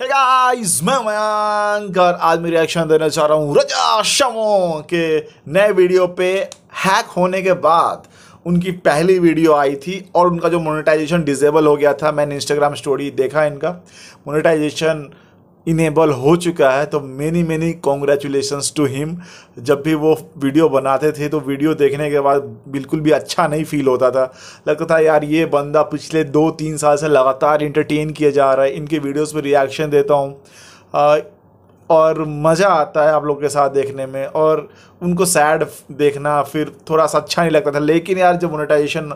Hey guys मैं आज मैं रिएक्शन देना चाह रहा हूँ रजा शमो के नए वीडियो पे हैक होने के बाद उनकी पहली वीडियो आई थी और उनका जो मोनेटाइजेशन डिजेबल हो गया था, मैंने इंस्टाग्राम स्टोरी देखा इनका। मोनेटाइजेशन इनेबल हो चुका है तो many many congratulations to him जब भी वो वीडियो बनाते थे तो वीडियो देखने के बाद बिल्कुल भी अच्छा नहीं फील होता था। लगता था, यार, ये बंदा पिछले दो, तीन साल से लगातार इंटरटेन किया जा रहा है। इनके वीडियोस पर रिएक्शन देता हूँ। और मज़ा आता है आप लोग के साथ देखने में, और उनको सैड देखना फिर थोड़ा सा अच्छा नहीं लगता था। लेकिन यार, जब मोनेटाइजेशन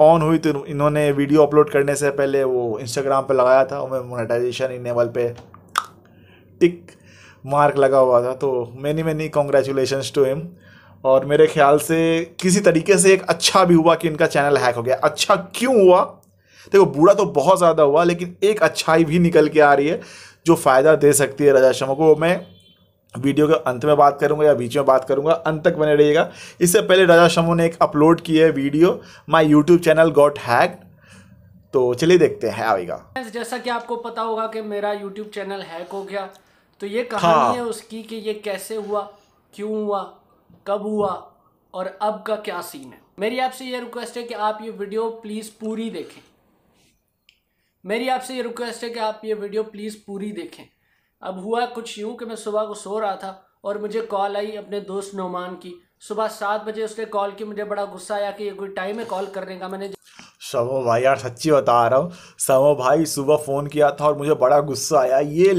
ऑन हुई तो इन्होंने वीडियो अपलोड करने से पहले वो इंस्टाग्राम पे लगाया था मैं मोनेटाइजेशन इनेबल पे टिक मार्क लगा हुआ था तो many many congratulation to him और मेरे ख्याल से किसी तरीके से एक अच्छा भी हुआ कि इनका चैनल हैक हो गया। अच्छा क्यों हुआ? देखो बुरा तो बहुत ज़्यादा हुआ, लेकिन एक अच्छाई भी निकल के आ रही है जो फ़ायदा दे सकती है रजा शर्मा को। मैं वीडियो के अंत में बात करूँगा या बीच में बात करूँगा, अंत तक बने रहिएगा। इससे पहले राजा शमो ने एक अपलोड की है video my YouTube channel got hack तो चलिए देखते हैं, आएगा। जैसा कि आपको पता होगा कि मेरा यूट्यूब चैनल हैक हो गया। तो ये कहानी हाँ। है उसकी कि ये कैसे हुआ क्यों हुआ कब हुआ और अब का क्या सीन है। मेरी आपसे ये रिक्वेस्ट है कि आप ये वीडियो प्लीज़ पूरी देखें। मेरी आपसे ये रिक्वेस्ट है कि आप ये वीडियो प्लीज़ पूरी देखें। अब हुआ कुछ यूँ कि मैं सुबह को सो रहा था और मुझे कॉल आई अपने दोस्त नोमान की। सुबह सात बजे उसने कॉल की मुझे बड़ा गुस्सा आया कि ये कोई टाइम है कॉल करने का। मैंने समो भाई यार सच्ची बता रहा हूँ समो भाई सुबह फ़ोन किया था और मुझे बड़ा गुस्सा आया। ये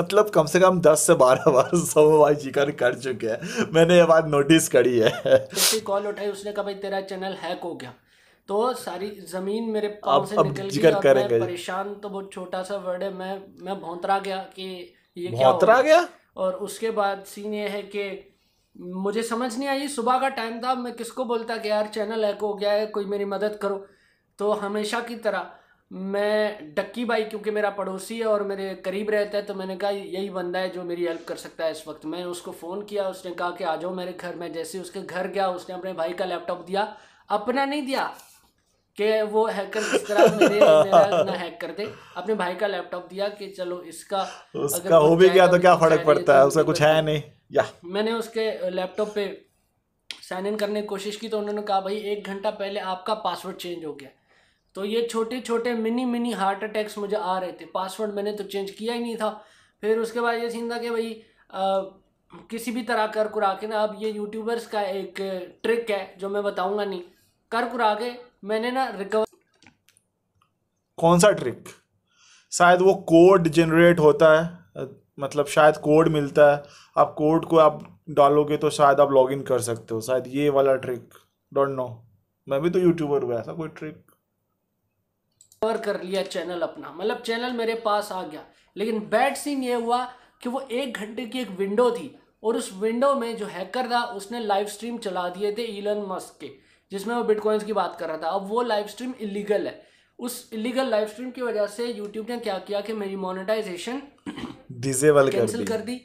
मतलब कम से कम दस से बारह बार सब भाई ज़िक्र कर चुके हैं। मैंने ये बात नोटिस करी है। कॉल उठाई उसने कहा भाई तेरा चैनल हैक हो गया। तो सारी ज़मीन मेरे पाँव से निकल गई और मैं परेशान तो बहुत छोटा सा वर्ड है। मैं मैं भौंतरा गया कि ये क्या भौंतरा गया। और उसके बाद सीन ये है कि मुझे समझ नहीं आई सुबह का टाइम था। मैं किसको बोलता कि यार चैनल हैक हो गया है कोई मेरी मदद करो? तो हमेशा की तरह मैं डक्की भाई क्योंकि मेरा पड़ोसी है और मेरे करीब रहता है तो मैंने कहा यही बंदा है जो मेरी हेल्प कर सकता है इस वक्त। मैं उसको फ़ोन किया उसने कहा कि आ जाओ मेरे घर। में जैसे उसके घर गया उसने अपने भाई का लैपटॉप दिया अपना नहीं दिया कि वो हैकर किस तरह मेरे मेरा ना हैक कर दे। अपने भाई का लैपटॉप दिया कि चलो इसका उसका हो भी गया तो, तो क्या फ़र्क पड़ता है? तो उसका कुछ है नहीं। या। मैंने उसके लैपटॉप पे साइन इन करने की कोशिश की तो उन्होंने कहा भाई एक घंटा पहले आपका पासवर्ड चेंज हो गया। तो ये छोटे छोटे, मिनी मिनी हार्ट अटैक्स मुझे आ रहे थे। पासवर्ड मैंने तो चेंज किया ही नहीं था। फिर उसके बाद ये सीन था कि भाई किसी भी तरह कर कुरा के ना, अब ये यूट्यूबर्स का एक ट्रिक है, जो मैं बताऊँगा नहीं। कर कुरा के मैंने ना रिकवर कौन सा ट्रिक शायद वो कोड जनरेट होता है। मतलब शायद कोड मिलता है। आप कोड को आप डालोगे तो शायद आप लॉगिन कर सकते हो। शायद ये वाला ट्रिक डोंट नो मैं भी तो यूट्यूबर हुआ ऐसा कोई ट्रिक कवर कर लिया चैनल अपना। मतलब चैनल मेरे पास आ गया। लेकिन बैड सीन ये हुआ कि वो एक घंटे की एक विंडो थी और उस विंडो में जो हैकर था उसने लाइव स्ट्रीम चला दिए थे इलन मस्क के जिसमें वो बिटकॉइंस की बात कर रहा था। अब वो लाइव स्ट्रीम इलीगल है। उस इलीगल लाइव स्ट्रीम की वजह से यूट्यूब ने क्या किया कि मेरी मोनेटाइजेशन डिसेबल कैंसिल कर दी।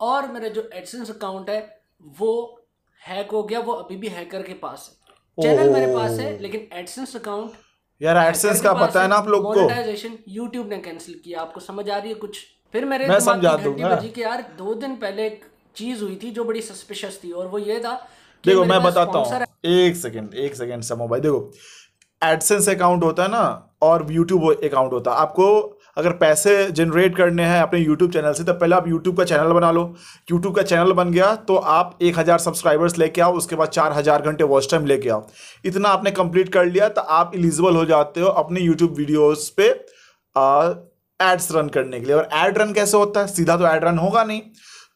और मेरा जो एडसेंस अकाउंट है वो हैक हो गया। वो अभी भी हैकर के पास है। चैनल मेरे पास है लेकिन एडसेंस अकाउंट यार एडसेंस का पता है ना आप लोग को। यूट्यूब ने कैंसिल किया आपको समझ आ रही है कुछ? फिर मेरे मैं समझा दूँगा। कि यार दो दिन पहले एक चीज़ हुई थी जो बड़ी सस्पिशियस थी और वो ये था देखो मैं बताता हूँ। एक सेकेंड एक सेकेंड समो भाई। देखो एडसेंस अकाउंट होता है ना और यूट्यूब अकाउंट होता है। आपको अगर पैसे जनरेट करने हैं अपने यूट्यूब चैनल से तो पहले आप यूट्यूब का चैनल बना लो। यूट्यूब का चैनल बन गया तो आप एक हज़ार सब्सक्राइबर्स लेके आओ, उसके बाद चार हज़ार घंटे वॉच टाइम लेके आओ। इतना आपने कंप्लीट कर लिया तो आप इलिजिबल हो जाते हो अपने यूट्यूब वीडियोज़ पे एड्स रन करने के लिए। और एड रन कैसे होता है? सीधा तो एड रन होगा नहीं।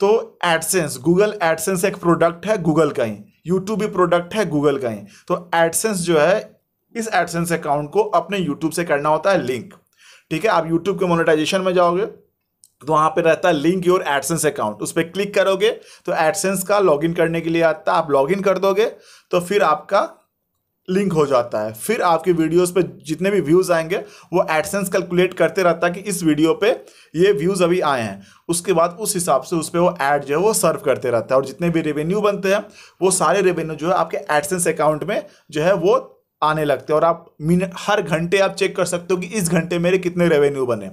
तो एडसेंस गूगल एडसेंस एक प्रोडक्ट है गूगल का ही। यूट्यूब भी प्रोडक्ट है गूगल का ही। तो एडसेंस जो है, इस एडसेंस अकाउंट को अपने यूट्यूब से करना होता है लिंक ठीक है, आप यूट्यूब के मोनेटाइजेशन में जाओगे तो वहाँ पे रहता है लिंक योर एडसेंस अकाउंट उस पर क्लिक करोगे तो एडसेंस का लॉगिन करने के लिए आता है। आप लॉगिन कर दोगे तो फिर आपका लिंक हो जाता है। फिर आपके वीडियोस पे जितने भी व्यूज़ आएँगे, वो एडसेंस कैलकुलेट करते रहता है कि इस वीडियो पे ये व्यूज़ अभी आए हैं। उसके बाद उस हिसाब से उस पर वो ऐड जो है, वो सर्व करते रहता है। और जितने भी रेवेन्यू बनते हैं, वो सारे रेवेन्यू जो है आपके एडसेंस अकाउंट में जो है, वो आने लगते हैं। और आप मिनट हर घंटे आप चेक कर सकते हो कि इस घंटे मेरे कितने रेवेन्यू बने।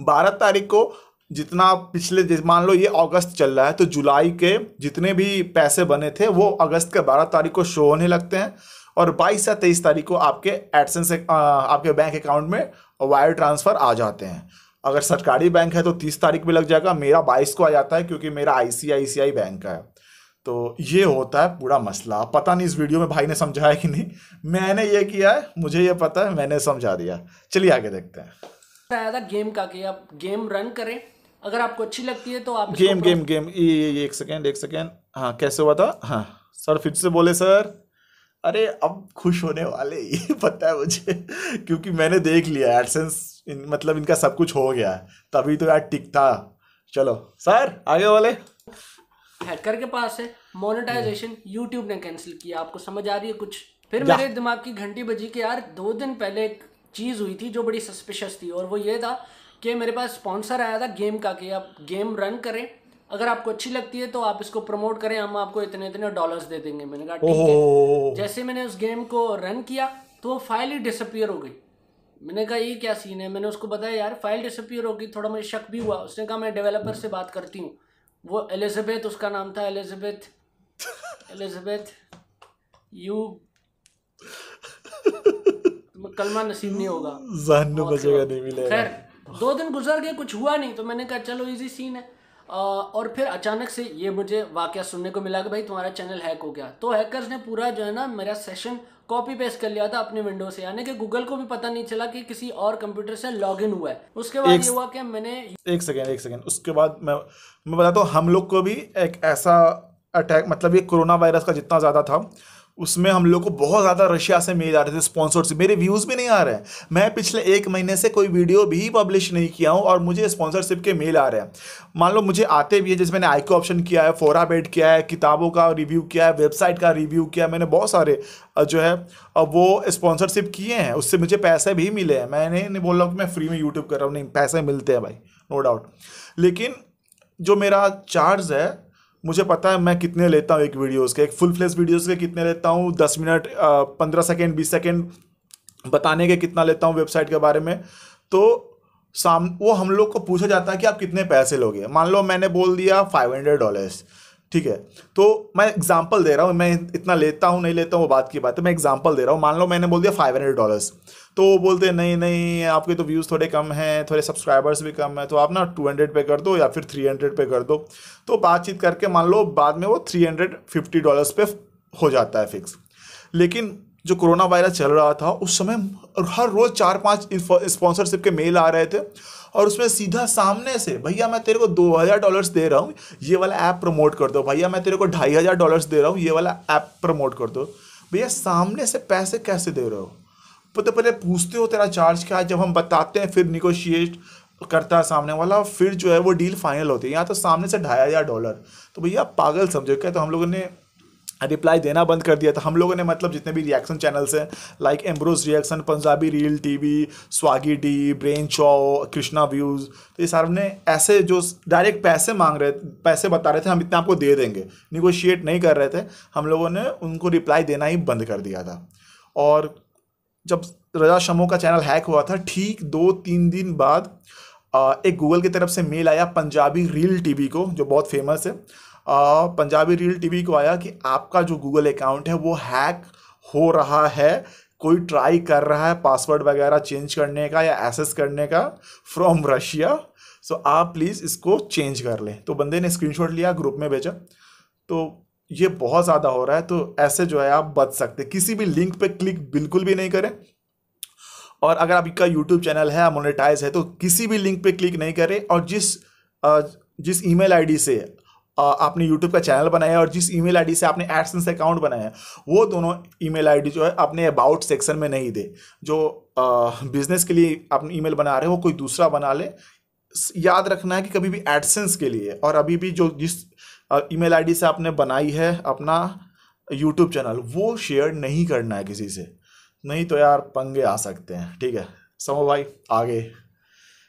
बारह तारीख को जितना आप पिछले मान लो ये अगस्त चल रहा है तो जुलाई के जितने भी पैसे बने थे, वो अगस्त के बारह तारीख को शो होने लगते हैं। और बाईस या तेईस तारीख को आपके एडसेंस आपके बैंक अकाउंट में वायर ट्रांसफ़र आ जाते हैं। अगर सरकारी बैंक है तो तीस तारीख भी लग जाएगा, मेरा बाईस को आ जाता है क्योंकि मेरा ICICI बैंक है। तो ये होता है पूरा मसला। पता नहीं इस वीडियो में भाई ने समझाया कि नहीं। मैंने ये किया है मुझे ये पता है मैंने समझा दिया। चलिए आगे देखते हैं। आया था गेम का कि आप गेम रन करें। अगर आपको अच्छी लगती है तो आप गेम गेम गेम। ये ये ये एक सेकेंड एक सेकेंड। हाँ कैसे हुआ था? हाँ सर फिर से बोले सर अरे अब खुश होने वाले ये पता है मुझे। क्योंकि मैंने देख लिया एडसेंस इन, मतलब इनका सब कुछ हो गया है। तभी तो यार टिक था। चलो सर आगे वाले। हैकर के पास है। मोनेटाइजेशन यूट्यूब ने कैंसिल किया। आपको समझ आ रही है कुछ? फिर मेरे दिमाग की घंटी बजी कि यार दो दिन पहले एक चीज़ हुई थी जो बड़ी सस्पिशस थी और वो ये था कि मेरे पास स्पॉन्सर आया था गेम का कि आप गेम रन करें। अगर आपको अच्छी लगती है तो आप इसको प्रमोट करें। हम आपको इतने इतने डॉलर्स दे देंगे। मैंने कहा ठीक है। जैसे मैंने उस गेम को रन किया तो वो फ़ाइल ही डिसअपियर हो गई। मैंने कहा ये क्या सीन है? मैंने उसको बताया यार फ़ाइल डिसअपियर हो गई। थोड़ा मुझे शक भी हुआ। उसने कहा मैं डेवलपर से बात करती हूँ। वो एलिजाबेथ उसका नाम था एलिजाबेथ एलिजाबेथ यू कलमा नसीब नहीं होगा। बचेगा नहीं मिलेगा। खैर दो दिन गुजर गए कुछ हुआ नहीं तो मैंने कहा चलो इजी सीन है। और फिर अचानक से ये मुझे वाकया सुनने को मिला कि भाई तुम्हारा चैनल हैक हो गया। तो हैकर्स ने पूरा जो है ना मेरा सेशन कॉपी पेस्ट कर लिया था अपने विंडो से। यानी कि गूगल को भी पता नहीं चला कि किसी और कंप्यूटर से लॉग इन हुआ है। उसके बाद ये हुआ कि मैंने एक सेकेंड एक सेकेंड उसके बाद मैं मैं बताता हूँ हम लोग को भी एक ऐसा अटैक मतलब ये कोरोना वायरस का जितना ज़्यादा था उसमें हम लोग को बहुत ज़्यादा रशिया से मेल आ रहे थे स्पॉन्सर से मेरे व्यूज़ भी नहीं आ रहे हैं। मैं पिछले एक महीने से कोई वीडियो भी पब्लिश नहीं किया हूँ और मुझे स्पॉन्सरशिप के मेल आ रहे हैं। मान लो मुझे आते भी है, जैसे मैंने आइको ऑप्शन किया है फोरा बेट किया है, किताबों का रिव्यू किया है वेबसाइट का रिव्यू किया मैंने बहुत सारे जो है वो स्पॉन्सरशिप किए हैं। उससे मुझे पैसे भी मिले हैं। मैंने नहीं बोल रहा हूँ कि मैं फ्री में यूट्यूब कर रहा हूँ, नहीं, पैसे मिलते हैं भाई नो डाउट लेकिन जो मेरा चार्ज है मुझे पता है मैं कितने लेता हूँ एक वीडियोस के, एक फुल फ्लेस वीडियोस के कितने लेता हूँ, दस मिनट पंद्रह सेकेंड बीस सेकेंड बताने के कितना लेता हूँ वेबसाइट के बारे में। तो साम, वो हम लोग को पूछा जाता है कि आप कितने पैसे लोगे? मान लो मैंने बोल दिया फाइव हंड्रेड डॉलर्स ठीक है? तो मैं एग्जांपल दे रहा हूँ, मैं इतना लेता हूँ, नहीं लेता हूँ, वो बात की बात है। मैं एग्जांपल दे रहा हूँ। मान लो मैंने बोल दिया फाइव हंड्रेड डॉलर्स तो वो बोलते, नहीं नहीं, आपके तो व्यूज़ थोड़े कम हैं, थोड़े सब्सक्राइबर्स भी कम हैं तो आप ना टू हंड्रेड पे कर दो या फिर थ्री हंड्रेड पे कर दो। तो बातचीत करके मान लो बाद में वो थ्री हंड्रेड फिफ्टी डॉलर्स पे हो जाता है फिक्स लेकिन जो कोरोना वायरस चल रहा था, उस समय हर रोज़ चार पाँच स्पॉन्सरशिप के मेल आ रहे थे। और उसमें सीधा सामने से, भैया, मैं तेरे को दो हज़ार डॉलर्स दे रहा हूँ, ये वाला ऐप प्रमोट कर दो। भैया, मैं तेरे को ढाई हज़ार डॉलर्स दे रहा हूँ, ये वाला ऐप प्रमोट कर दो। भैया, सामने से पैसे कैसे दे रहे हो? पता पहले पूछते हो तेरा चार्ज क्या है, जब हम बताते हैं, फिर निगोशिएट करता है सामने वाला, फिर जो है वो डील फाइनल होती है। यहाँ तो सामने से ढाई हज़ार डॉलर तो भैया, पागल समझो क्या? तो हम लोगों ने रिप्लाई देना बंद कर दिया था। हम लोगों ने मतलब जितने भी रिएक्शन चैनल्स हैं like Ambrose reaction Punjabi reel TV swaggy D brain चौ कृष्णा व्यूज़ तो ये सारे ने ऐसे जो डायरेक्ट पैसे मांग रहे, पैसे बता रहे थे, हम इतना आपको दे देंगे। निगोशिएट नहीं कर रहे थे। हम लोगों ने उनको रिप्लाई देना ही बंद कर दिया था। और जब रजा शमो का चैनल हैक हुआ था, ठीक दो तीन दिन बाद एक गूगल की तरफ़ से मेल आया पंजाबी रील टीवी को, जो बहुत फ़ेमस है। पंजाबी रील टीवी को आया कि आपका जो गूगल अकाउंट है वो हैक हो रहा है, कोई ट्राई कर रहा है पासवर्ड वगैरह चेंज करने का या एसेस करने का फ्रॉम रशिया, सो आप प्लीज़ इसको चेंज कर लें। तो बंदे ने स्क्रीनशॉट लिया, ग्रुप में भेजा। तो ये बहुत ज़्यादा हो रहा है तो ऐसे जो है आप बच सकते किसी भी लिंक पे क्लिक बिल्कुल भी नहीं करें। और अगर आपका यूट्यूब चैनल है मोनेटाइज है तो किसी भी लिंक पे क्लिक नहीं करें। और जिस जिस ईमेल आईडी से आपने यूट्यूब का चैनल बनाया और जिस ईमेल आईडी से आपने एडसेंस अकाउंट बनाया है, वो दोनों ईमेल आईडी जो है अपने अबाउट सेक्शन में नहीं दे। जो बिज़नेस के लिए आप ईमेल बना रहे हो कोई दूसरा बना ले। याद रखना है कि कभी भी एडसेंस के लिए और अभी भी जो जिस ईमेल आईडी से आपने बनाई है अपना यूट्यूब चैनल वो शेयर नहीं करना है किसी से। नहीं तो यार पंगे आ सकते हैं, ठीक है? समो भाई, आगे।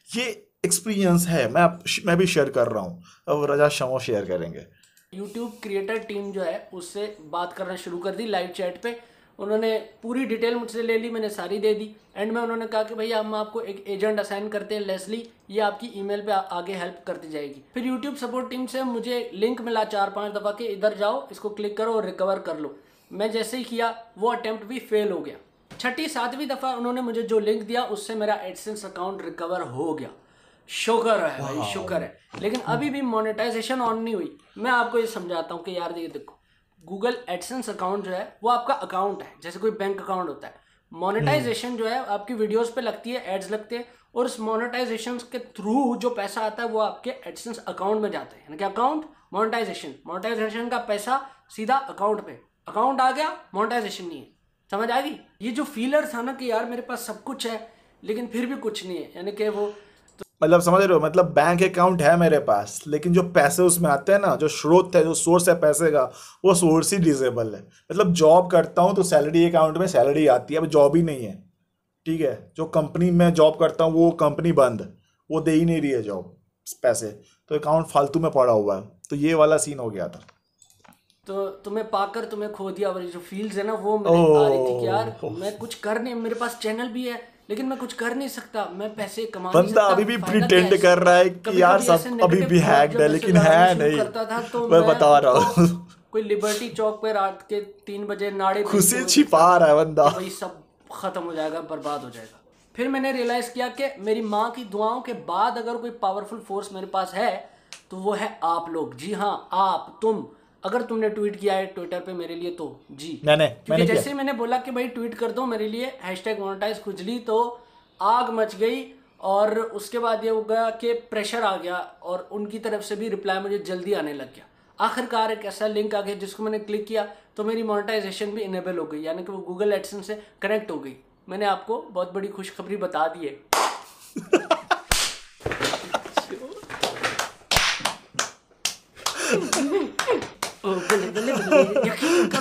ये एक्सपीरियंस है, मैं मैं भी शेयर कर रहा हूँ। अब रजा शमो शेयर करेंगे। यूट्यूब क्रिएटर टीम जो है, उससे बात करना शुरू कर दी लाइव चैट पे। उन्होंने पूरी डिटेल मुझसे ले ली, मैंने सारी दे दी। एंड में उन्होंने कहा कि भैया हम आपको एक एजेंट असाइन करते हैं लेसली ये आपकी ईमेल पे आगे हेल्प करती जाएगी। फिर यूट्यूब सपोर्ट टीम से मुझे लिंक मिला चार पाँच दफ़ा के, इधर जाओ, इसको क्लिक करो और रिकवर कर लो। मैं जैसे ही किया, वो अटेम्प्ट भी फेल हो गया। छठी, सातवीं दफ़ा उन्होंने मुझे जो लिंक दिया, उससे मेरा एडसेंस अकाउंट रिकवर हो गया। शुक्र है भाई शुक्र है। लेकिन अभी भी मोनेटाइजेशन ऑन नहीं हुई। मैं आपको ये समझाता हूँ कि यार ये देखो गूगल एडसेंस अकाउंट जो है वो आपका अकाउंट है। जैसे कोई बैंक अकाउंट होता है। मोनेटाइजेशन जो है आपकी वीडियोस पे लगती है एड्स लगते हैं। और उस मोनेटाइजेशन के थ्रू जो पैसा आता है वो आपके एडसेंस अकाउंट में जाता है। यानी कि अकाउंट मोनेटाइजेशन मोनेटाइजेशन का पैसा सीधा अकाउंट पे। अकाउंट आ गया मोनेटाइजेशन नहीं है। समझ आ गई? ये जो फीलर था ना कि यार मेरे पास सब कुछ है लेकिन फिर भी कुछ नहीं है। यानी कि वो मतलब समझ रहे हो मतलब बैंक अकाउंट है मेरे पास लेकिन जो पैसे उसमें आते हैं ना जो स्रोत है जो सोर्स है पैसे का वो सोर्स ही डिसेबल है। मतलब जॉब करता हूँ तो सैलरी अकाउंट में सैलरी आती है अब जॉब ही नहीं है। ठीक है? जो कंपनी में जॉब करता हूँ वो कंपनी बंद वो दे ही नहीं रही है जॉब पैसे। तो अकाउंट फालतू में पड़ा हुआ है। तो ये वाला सीन हो गया था। तो तुम्हें पाकर तुम्हें खो दिया वाली जो फील्स है ना वो मेरे आ रही थी कि यार मैं कुछ कर नहीं मेरे पास चैनल भी है लेकिन मैं कुछ कर नहीं सकता मैं पैसे कमा नहीं बंदा सकता अभी भी प्रिटेंड कर रहा है कि यार सब अभी भी हैक्ड है लेकिन है नहीं। करता था तो मैं बता रहा हूँ। कोई लिबर्टी चौक पे रात के तीन बजे नाड़े खुशी छिपा रहा है बंदा। वही सब खत्म हो जाएगा बर्बाद हो जाएगा। फिर मैंने रियलाइज़ किया कि मेरी माँ की दुआओं के बाद अगर कोई पावरफुल फोर्स मेरे पास है तो वो है आप लोग। जी हाँ आप तुम। अगर तुमने ट्वीट किया है ट्विटर पे मेरे लिए तो जी। मैंने क्योंकि मैंने जैसे ही मैंने बोला कि भाई ट्वीट कर दो मेरे लिए हैश टैग मोनोटाइज खुजली तो आग मच गई और उसके बाद ये हो गया कि प्रेशर आ गया और उनकी तरफ़ से भी रिप्लाई मुझे जल्दी आने लग गया। आखिरकार एक ऐसा लिंक आ गया जिसको मैंने क्लिक किया तो मेरी मोनेटाइजेशन भी इनेबल हो गई यानी कि वो गूगल एडसन से कनेक्ट हो गई। मैंने आपको बहुत बड़ी खुशखबरी बता दी है।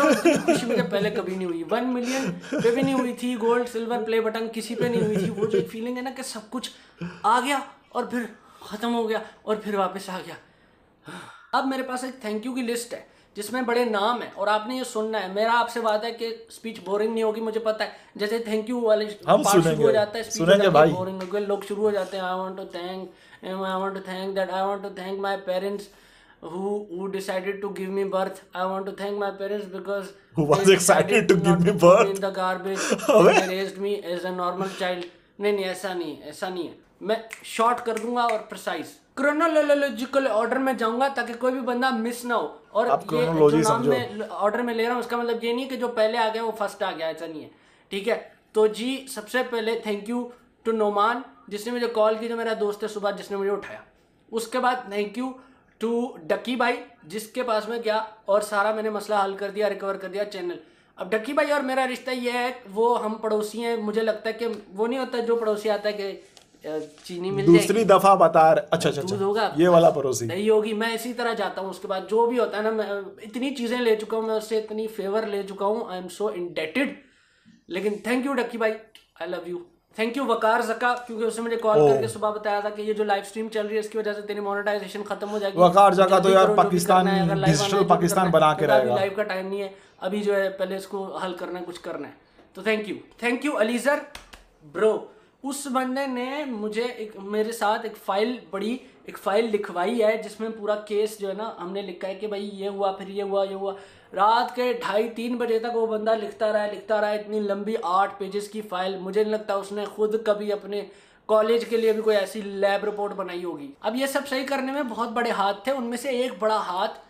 इतनी खुशी मुझे पहले कभी नहीं हुई। वन मिलियन पे भी नहीं हुई थी गोल्ड सिल्वर प्ले बटन किसी पे नहीं हुई थी। वो जो फीलिंग है ना कि सब कुछ आ गया और फिर खत्म हो गया और फिर वापस आ गया। अब मेरे पास एक थैंक यू की लिस्ट है जिसमें बड़े नाम है और आपने ये सुनना है। मेरा आपसे वादा है कि स्पीच बोरिंग नहीं होगी मुझे पता है। जैसे थैंक यू वाले हम शुरू हो जाता है speech सुनेंगे हो गया लोग शुरू हो जाते हैं I want to thank I want to thank that I want to thank my parents who who decided to give me birth. I want to thank my parents because Who was excited to give me birth? in the garbage. they raised me as a normal child. नहीं नहीं ऐसा नहीं है ऐसा नहीं है। मैं short कर दूँगा और प्रिसाइज क्रोनोलॉजिकल ऑर्डर में जाऊँगा ताकि कोई भी बंदा मिस ना हो। और ये जो नाम समझो। ऑर्डर में ले रहा हूँ उसका मतलब ये नहीं कि जो पहले आ गया वो फ़र्स्ट आ गया ऐसा नहीं है। ठीक है? तो जी सबसे पहले थैंक यू टू नोमान जिसने मुझे कॉल की जो मेरा दोस्त है सुबह जिसने मुझे उठाया। उसके बाद थैंक यू टू डक्की भाई जिसके पास में गया और सारा मैंने मसला हल कर दिया रिकवर कर दिया चैनल अब डक्की भाई और मेरा रिश्ता ये है वो हम पड़ोसी हैं मुझे लगता है कि वो नहीं होता जो पड़ोसी आता है कि चीनी मिल दूसरी दफ़ा बता रहे अच्छा अच्छा दूध होगा। अच्छा ये वाला पड़ोसी। नहीं होगी मैं इसी तरह जाता हूँ उसके बाद जो भी होता है ना मैं इतनी चीज़ें ले चुका हूँ मैं उससे इतनी फेवर ले चुका हूँ आई एम सो इंडेटेड लेकिन थैंक यू डक्की भाई I love you thank you Waqar जका क्योंकि उसने मुझे कॉल करके सुबह बताया था कि ये जो लाइव स्ट्रीम चल रही है इसकी वजह से तेरी मोनेटाइजेशन खत्म हो जाएगी। वकार जका तो यार पाकिस्तान, भी पाकिस्तान बना के क्योंकि अभी रहेगा। लाइव का टाइम नहीं है अभी जो है पहले इसको हल करना है कुछ करना है। तो थैंक यू थैंक यू अलीजर ब्रो उस बंदे ने मुझे एक मेरे साथ एक फ़ाइल बड़ी एक फ़ाइल लिखवाई है जिसमें पूरा केस जो है ना हमने लिखा है कि भाई ये हुआ फिर ये हुआ ये हुआ। रात के ढाई तीन बजे तक वो बंदा लिखता रहा लिखता रहा इतनी लंबी आठ पेजेस की फ़ाइल मुझे नहीं लगता उसने खुद कभी अपने कॉलेज के लिए भी कोई ऐसी लैब रिपोर्ट बनाई होगी। अब ये सब सही करने में बहुत बड़े हाथ थे। उनमें से एक बड़ा हाथ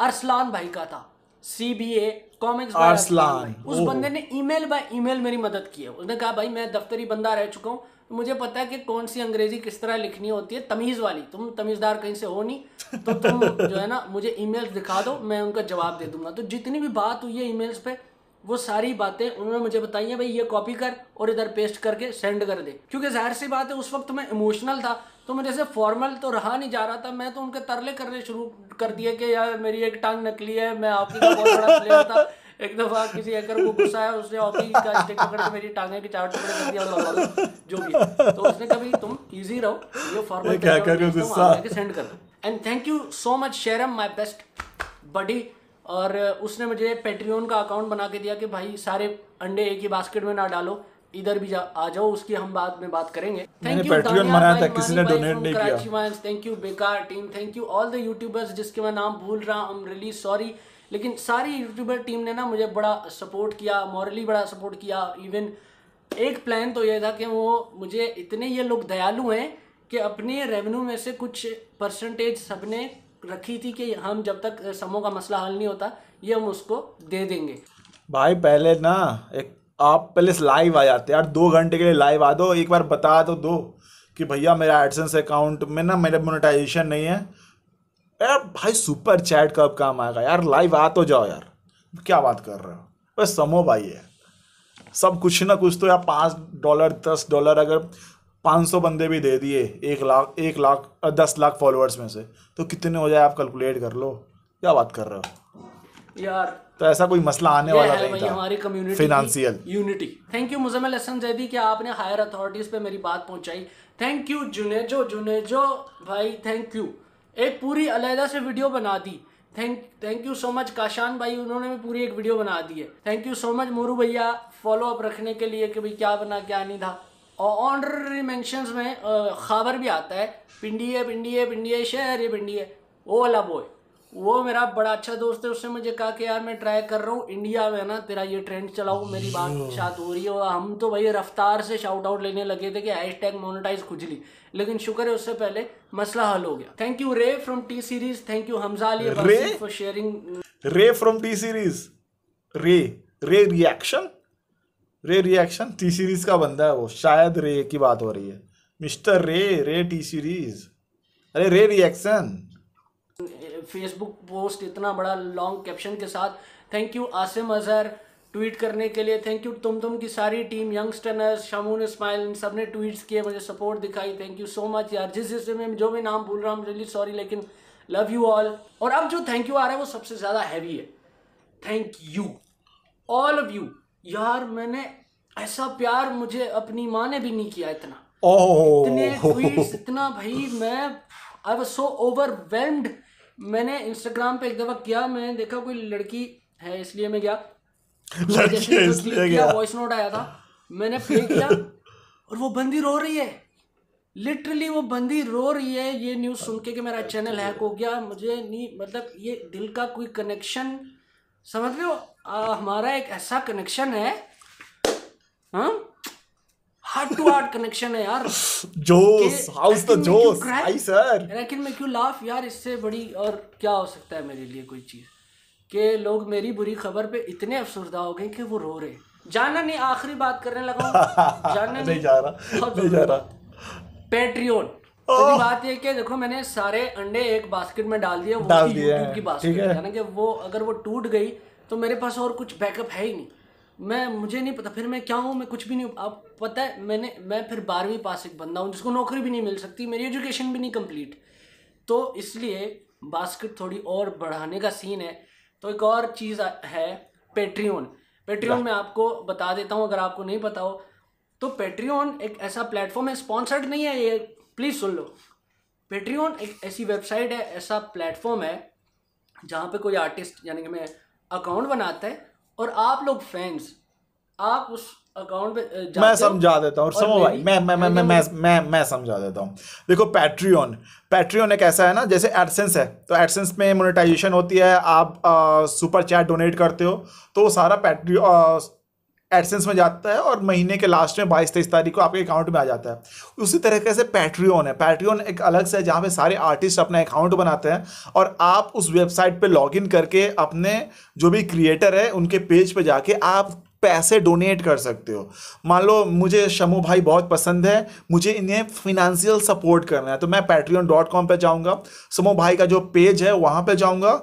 अरसलान भाई का था। C B A comics Arsalan, उस बंदे ने ईमेल बाय ईमेल मेरी मदद की है। उसने कहा भाई मैं दफ्तरी बंदा रह चुका हूँ। मुझे पता है कि कौन सी अंग्रेज़ी किस तरह लिखनी होती है, तमीज वाली। तुम तमीजदार कहीं से हो नहीं तो तुम जो है ना, मुझे ईमेल्स दिखा दो, मैं उनका जवाब दे दूँगा। तो जितनी भी बात हुई है ईमेल्स पे, वो सारी बातें उन्होंने मुझे बताई हैं, भाई, ये कॉपी कर और इधर पेस्ट करके सेंड कर दे। क्योंकि ज़ाहिर सी बात है, उस वक्त मैं इमोशनल था तो मुझे से फॉर्मल तो रहा नहीं जा रहा था। मैं तो उनके तरले करने शुरू कर दिए कि, यार, मेरी एक टांग नकली है, मैं हॉकी का बहुत बड़ा प्लेयर था। एक दफ़ा किसी हैकर को गुस्सा है उसने हॉकी का स्टिक पकड़ के मेरी टांगे के चार टुकड़े कर दिया और जो भी तो उसने कभी तुम इजी रहो ये फॉर्मल एक hacker को गुस्सा। सेंड कर and thank you so much शेरम my best buddy और उसने मुझे पेट्रियन का अकाउंट बना के दिया कि भाई सारे अंडे एक ही बास्केट में ना डालो इधर भी जा आ जाओ उसकी हम बाद में बात करेंगे. मैंने Patreon बनाया था, किसी ने donate नहीं किया। थैंक यू बेकार team thank you all the YouTubers जिसके मैं नाम भूल रहा हूँ रियली सॉरी लेकिन सारी यूट्यूबर टीम ने ना मुझे बड़ा सपोर्ट किया मॉरली बड़ा सपोर्ट किया इवन एक प्लान तो यह था कि वो मुझे इतने ये लोग दयालु हैं कि अपने रेवेन्यू में से कुछ परसेंटेज सबने रखी थी कि हम जब तक समूह का मसला हल नहीं होता, ये हम उसको दे देंगे। भाई, पहले ना एक, आप पहले लाइव आ जाते यार, दो घंटे के लिए लाइव आ दो, एक बार बता तो दो कि भैया मेरा एडसेंस अकाउंट में ना मेरा मोनेटाइजेशन नहीं है। यार भाई सुपर चैट कब काम आएगा? यार लाइव आ तो जाओ यार। क्या बात कर रहे हो? बस समो भाई है। सब कुछ ना कुछ तो यार पाँच डॉलर दस डॉलर अगर पाँच सौ बंदे भी दे दिए एक लाख एक लाख दस लाख फॉलोअर्स में से तो कितने हो जाए आप कैलकुलेट कर लो? क्या बात कर रहे हो? यार तो ऐसा कोई मसला आने वाला नहीं था। हमारी community financial unity thank you Muzammil Hasan Zaidi कि आपने हायर अथॉरिटीज पे मेरी बात पहुंचाई। थैंक यू जुनेजो जुनेजो भाई थैंक यू एक पूरी अलहदा से वीडियो बना दी। Thank thank you so much Kashan भाई, उन्होंने भी पूरी एक वीडियो बना दी है। Thank you so much Moru भैया फॉलो अप रखने के लिए कि भाई क्या बना, क्या नहीं था। और ऑनररी मैंशंस में खबर भी आता है। पिंडी है पिंडी है पिंडी है, शहर है, पिंडी है। वो वाला बॉय वो मेरा बड़ा अच्छा दोस्त है उसने मुझे कहा कि यार मैं ट्राई कर रहा हूँ इंडिया में ना तेरा ये ट्रेंड चलाऊँ मेरी बात शायद हो रही है। और हम तो भाई रफ्तार से शाउट आउट लेने लगे थे कि हैश टैग मोनिटाइज खुजली लेकिन शुक्र है उससे पहले मसला हल हो गया। Thank you Ray from T Series thank you Hamza Ali Ray? For sharing Ray from T Series Ray Ray reaction रे रिएक्शन टी सीरीज़ का बंदा है वो। शायद रे की बात हो रही है। मिस्टर रे रे टी सीरीज़ अरे रे रिएक्शन फेसबुक पोस्ट इतना बड़ा लॉन्ग कैप्शन के साथ. Thank you Asim Azhar tweet करने के लिए. थैंक यू तुम तुम की सारी टीम यंगस्टर्स शमून इस्माइल इन सबने ट्वीट्स किए मुझे सपोर्ट दिखाई. थैंक यू सो मच यार. जिस जिस में जो भी नाम भूल रहा हूँ रियली सॉरी लेकिन लव यू ऑल और अब जो थैंक यू आ रहा है वो सबसे ज़्यादा हैवी है. Thank you all of you यार मैंने ऐसा प्यार मुझे अपनी माँ ने भी नहीं किया इतना. oh. इतने ट्वीट्स इतना भाई मैं आई वॉज़ सो ओवरवेल्म्ड मैंने इंस्टाग्राम पे एक दफ़ा किया मैंने देखा कोई लड़की है इसलिए मैं गया। लड़की है इसलिए गया। वॉइस नोट आया था मैंने प्ले किया और वो बंदी रो रही है। लिटरली वो बंदी रो रही है ये न्यूज़ सुन के कि मेरा चैनल हैक हो गया मुझे नहीं मतलब ये दिल का कोई कनेक्शन समझ रहे हो? हमारा एक ऐसा कनेक्शन है हाँ? हार्ट टू हार्ट कनेक्शन है यार। जोश how's the you josh. High sir. लेकिन मैं क्यों लाफ यार इससे बड़ी और क्या हो सकता है मेरे लिए कोई चीज़? कि लोग मेरी बुरी खबर पे इतने अफसरदा हो गए कि वो रो रहे जाना नहीं आखिरी बात करने लगा हूँ। जानना नहीं जा रहा नहीं जा रहा। पेट्रियन तो बात ये कि देखो मैंने सारे अंडे एक बास्केट में डाल दिए वो डाल दिए की बास्केट है। यानी कि वो अगर वो टूट गई तो मेरे पास और कुछ बैकअप है ही नहीं। मैं मुझे नहीं पता फिर मैं क्या हूँ मैं कुछ भी नहीं आप पता है मैंने मैं फिर बारहवीं पास एक बंदा हूँ जिसको नौकरी भी नहीं मिल सकती मेरी एजुकेशन भी नहीं कंप्लीट तो इसलिए बास्केट थोड़ी और बढ़ाने का सीन है। तो एक और चीज़ है पेट्रियन पेट्रियन मैं आपको बता देता हूँ अगर आपको नहीं पता हो। तो पेट्रियन एक ऐसा प्लेटफॉर्म है स्पॉन्सर्ड नहीं है ये प्लीज़ सुन लो। पेट्रियन एक ऐसी वेबसाइट है ऐसा प्लेटफॉर्म है जहाँ पे कोई आर्टिस्ट यानी कि मैं अकाउंट बनाता है और आप लोग फैंस आप उस अकाउंट पे मैं समझा देता हूँ समझो भाई मैं मैं मैं मैं मैं मैं मैं समझा देता हूँ। देखो पैट्रियन पैट्रियन एक ऐसा है ना जैसे एडसेंस है तो एडसेंस में मोनेटाइजेशन होती है आप सुपर चैट डोनेट करते हो तो सारा पैट्रियन एडसेंस में जाता है और महीने के लास्ट में बाईस तेईस तारीख को आपके अकाउंट में आ जाता है। उसी तरीके से पैट्रियन है। पैट्रियन एक अलग से जहाँ पे सारे आर्टिस्ट अपना अकाउंट बनाते हैं और आप उस वेबसाइट पे लॉगिन करके अपने जो भी क्रिएटर है, उनके पेज पे जाके आप पैसे डोनेट कर सकते हो। मान लो मुझे शमू भाई बहुत पसंद है, मुझे इन्हें फिनेंशियल सपोर्ट करना है तो मैं पैट्रियन डॉट कॉम पर जाऊँगा। शमू भाई का जो पेज है, वहाँ पे जाऊँगा।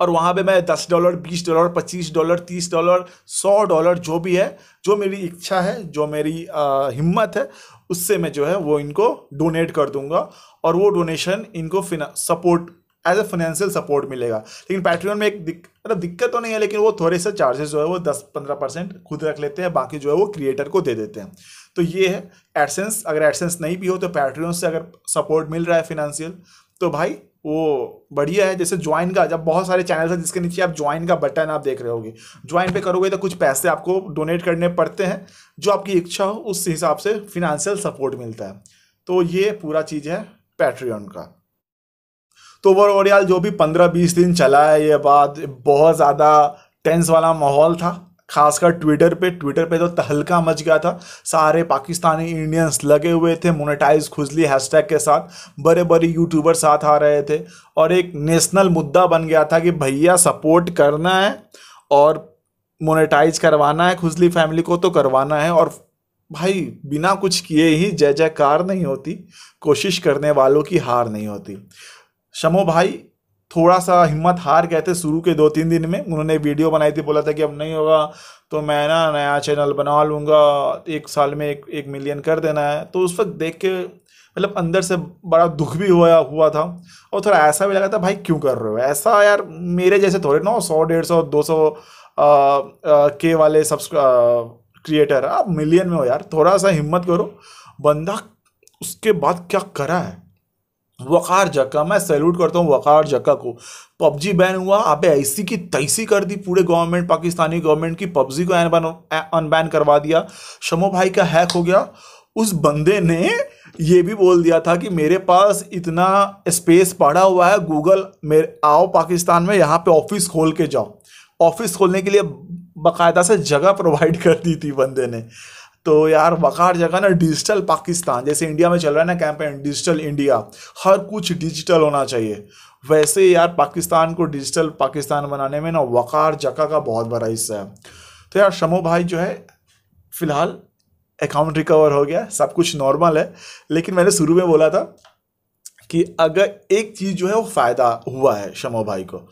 और वहाँ पे मैं दस डॉलर बीस डॉलर पच्चीस डॉलर तीस डॉलर सौ डॉलर जो भी है जो मेरी इच्छा है जो मेरी अ, हिम्मत है उससे मैं जो है वो इनको डोनेट कर दूँगा और वो डोनेशन इनको support as a financial support मिलेगा। लेकिन पैट्रियन में एक मतलब दिक्कत तो नहीं है लेकिन वो थोड़े से चार्जेस जो है वो दस पंद्रह परसेंट खुद रख लेते हैं बाकी जो है वो क्रिएटर को दे देते हैं। तो ये है एडसेंस अगर एडसेंस नहीं भी हो तो पैट्रियन से अगर सपोर्ट मिल रहा है फिनेंशियल तो भाई वो बढ़िया है, जैसे ज्वाइन का, जब बहुत सारे चैनल है जिसके नीचे आप ज्वाइन का बटन आप देख रहे होगे। ज्वाइन पे करोगे तो कुछ पैसे आपको डोनेट करने पड़ते हैं, जो आपकी इच्छा हो, उस हिसाब से फिनेंशियल सपोर्ट मिलता है। तो ये पूरा चीज़ है पैट्रियन का। तो ओवरऑल जो भी पंद्रह बीस दिन चला है, ये बात, बहुत ज़्यादा टेंस वाला माहौल था। खासकर ट्विटर पे ट्विटर पे तो तहलका मच गया था। सारे पाकिस्तानी इंडियंस लगे हुए थे मोनेटाइज खुजली हैशटैग के साथ। बड़े बड़े यूट्यूबर साथ आ रहे थे। और एक नेशनल मुद्दा बन गया था कि भैया सपोर्ट करना है और मोनेटाइज करवाना है खुजली फैमिली को तो करवाना है। और भाई, बिना कुछ किए ही जय जयकार नहीं होती। कोशिश करने वालों की हार नहीं होती। शमो भाई थोड़ा सा हिम्मत हार गए थे शुरू के दो तीन दिन में। उन्होंने वीडियो बनाई थी, बोला था कि अब नहीं होगा तो मैं ना नया चैनल बना लूँगा, एक साल में एक एक मिलियन कर देना है। तो उस वक्त देख के मतलब अंदर से बड़ा दुख भी हुआ हुआ था। और थोड़ा ऐसा भी लगा था, भाई, क्यों कर रहे हो? ऐसा यार, मेरे जैसे थोड़े ना, सौ, डेढ़ सौ, दो सौ के वाले सब्सक्राइब क्रिएटर आप मिलियन में हो यार, थोड़ा सा हिम्मत करो। बंदा, उसके बाद क्या करा है? वकार जक्का, मैं सैल्यूट करता हूँ वकार जक्का को। पबजी बैन हुआ अबे ऐसी की तैसी कर दी पूरे गवर्नमेंट, पाकिस्तानी गवर्नमेंट की पबजी को अनबैन करवा दिया। शमो भाई का हैक हो गया। उस बंदे ने ये भी बोल दिया था कि मेरे पास इतना स्पेस पड़ा हुआ है गूगल मेरे, आओ पाकिस्तान में, यहाँ पे ऑफ़िस खोल के जाओ। ऑफ़िस खोलने के लिए बाकायदा से जगह प्रोवाइड कर दी थी बंदे ने। तो यार वकार जगह ना डिजिटल पाकिस्तान, जैसे इंडिया में चल रहा है ना कैंपेन डिजिटल इंडिया हर कुछ डिजिटल होना चाहिए। वैसे यार, पाकिस्तान को डिजिटल पाकिस्तान बनाने में ना वकार जगह का बहुत बड़ा हिस्सा है। तो यार, शमो भाई जो है, फ़िलहाल अकाउंट रिकवर हो गया, सब कुछ नॉर्मल है। लेकिन मैंने शुरू में बोला था कि अगर एक चीज़ जो है, वो फ़ायदा हुआ है शमो भाई को।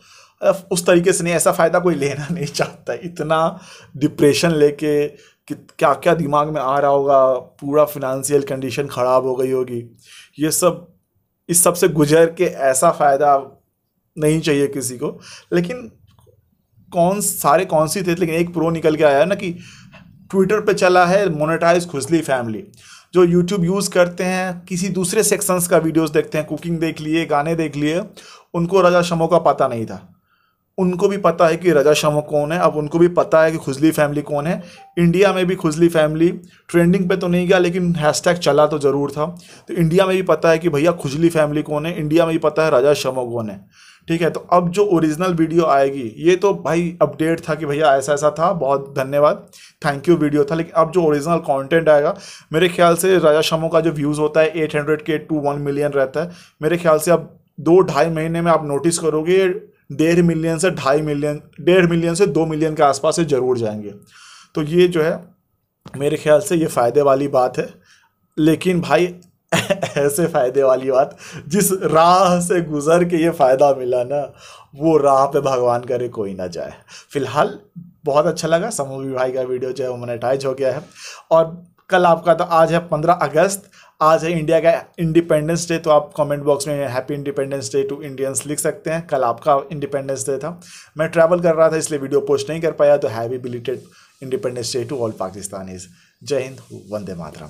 उस तरीके से नहीं, ऐसा फ़ायदा कोई लेना नहीं चाहता। इतना डिप्रेशन लेके कि क्या क्या दिमाग में आ रहा होगा, पूरा फिनेंशियल कंडीशन ख़राब हो गई होगी। ये सब, इस सबसे गुजर के ऐसा फ़ायदा नहीं चाहिए किसी को। लेकिन कौन, सारे कौन सी थे, लेकिन एक प्रो निकल के आया ना कि ट्विटर पे चला है मोनेटाइज खुजली फैमिली जो यूट्यूब यूज़ करते हैं, किसी दूसरे सेक्शंस का वीडियोस देखते हैं कुकिंग देख लिए, गाने देख लिए, उनको रजा शमो का पता नहीं था। उनको भी पता है कि रजा शमो कौन है, अब उनको भी पता है कि खुजली फैमिली कौन है। इंडिया में भी खुजली फैमिली ट्रेंडिंग पे तो नहीं गया, लेकिन हैशटैग चला तो ज़रूर था। तो इंडिया में भी पता है कि भैया खुजली फैमिली कौन है, इंडिया में भी पता है राजा शमो कौन है। ठीक है तो अब जो ओरिजिनल वीडियो आएगी, ये तो भाई अपडेट था कि भैया ऐसा ऐसा था। बहुत धन्यवाद। थैंक यू वीडियो था। लेकिन अब जो ओरिजिनल कंटेंट आएगा, मेरे ख्याल से राजा शमो का जो व्यूज़ होता है eight hundred K to one million रहता है। मेरे ख्याल से अब दो ढाई महीने में आप नोटिस करोगे डेढ़ मिलियन से ढाई मिलियन, डेढ़ मिलियन से दो मिलियन के आसपास से ज़रूर जाएँगे। तो ये जो है, मेरे ख्याल से ये फ़ायदे वाली बात है। लेकिन भाई, ऐसे फ़ायदे वाली बात, जिस राह से गुज़र के ये फ़ायदा मिला ना, वो राह पे भगवान करे कोई ना जाए। फ़िलहाल, बहुत अच्छा लगा। समूह भाई का वीडियो जो है, वो मोनेटाइज हो गया है। और कल आपका तो आज है पंद्रह अगस्त। आज है इंडिया का इंडिपेंडेंस डे तो आप कमेंट बॉक्स में happy independence day to Indians लिख सकते हैं। कल आपका इंडिपेंडेंस डे था। मैं ट्रैवल कर रहा था, इसलिए वीडियो पोस्ट नहीं कर पाया तो happy belated independence day to all Pakistanis जय हिंद, वंदे मातरम।